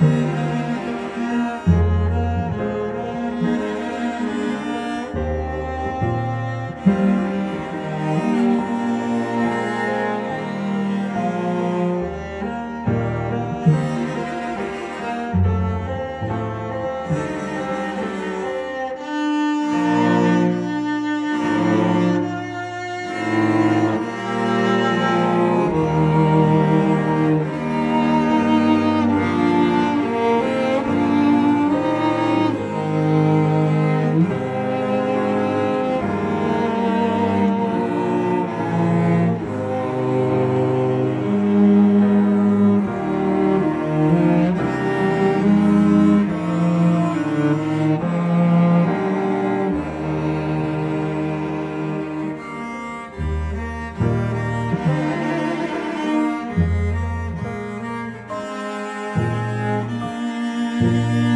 Yeah. Música